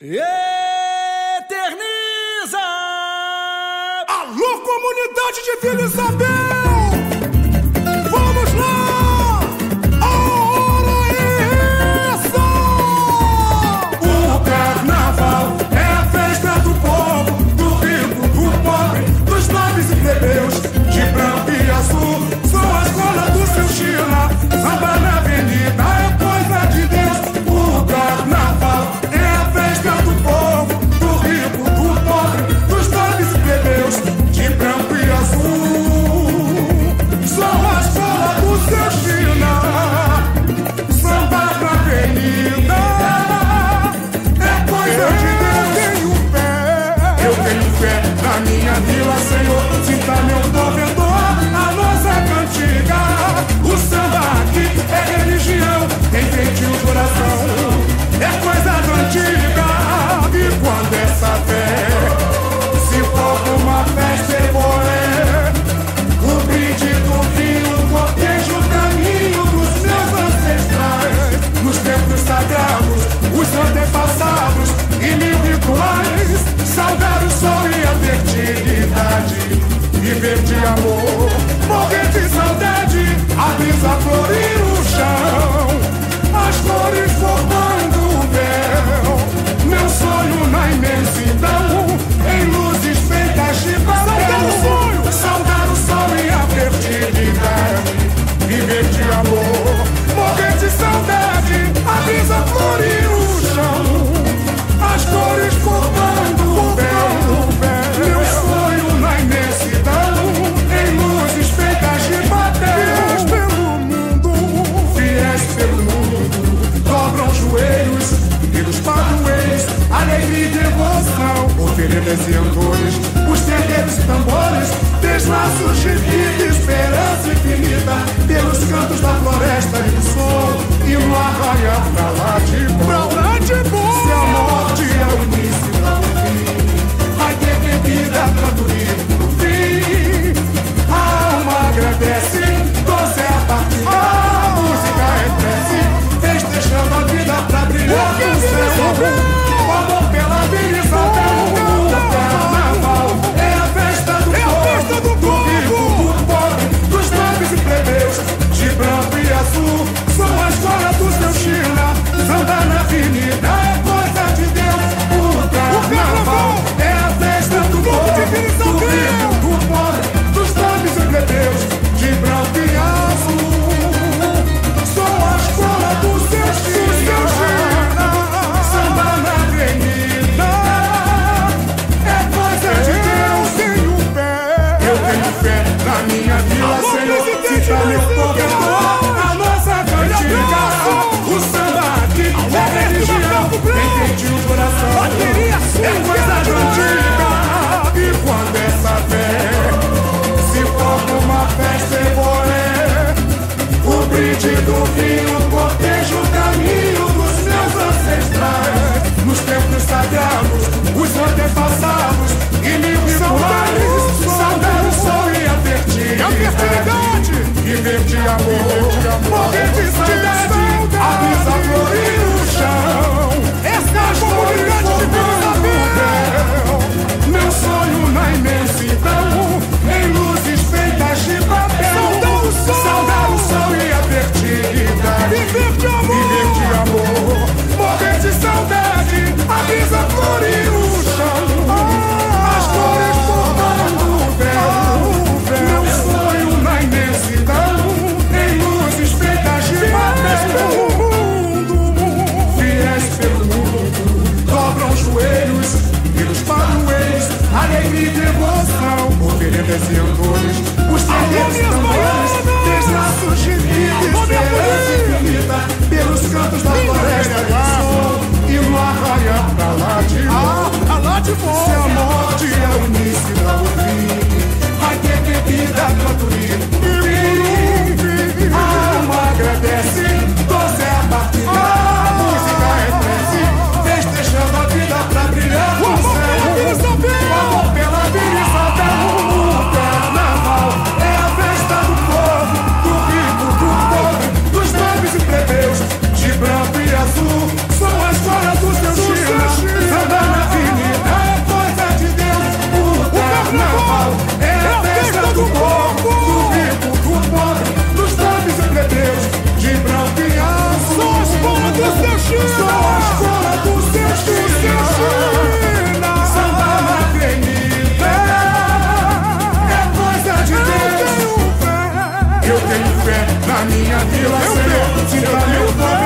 Eterniza! Alô, comunidade de filhos da Bíblia! queridas e amores, os terreiros e tambores, três laços de vida, esperança infinita, pelos cantos da floresta e do sol, e no arraial pra lá de pra no vidas e orgulhos, os segredos tambores, desgraços de vida infinita, pelos cantos da floresta. E no arraial pra lá de ah, lá, lá de Seu amor minha vila, Senhor. Sinta meu povo